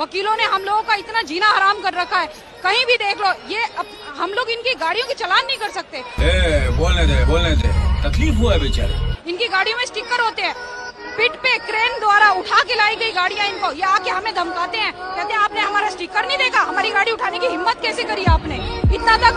वकीलों ने हम लोगों का इतना जीना हराम कर रखा है। कहीं भी देख लो ये अप, हम लोग इनकी गाड़ियों की चलान नहीं कर सकते। ए, बोलने दे बोलने दे। तकलीफ़ हुआ है बेचारे। इनकी गाड़ियों में स्टिकर होते हैं। पिट पे क्रेन द्वारा उठा के लाई गई गाड़ियाँ इनको। ये आके हमें धमकाते हैं। कहते हैं आपने हमारा स्टिकर नहीं देखा? हमारी गाड़ी उठाने की हिम्मत कैसे करी आपने? इतना तक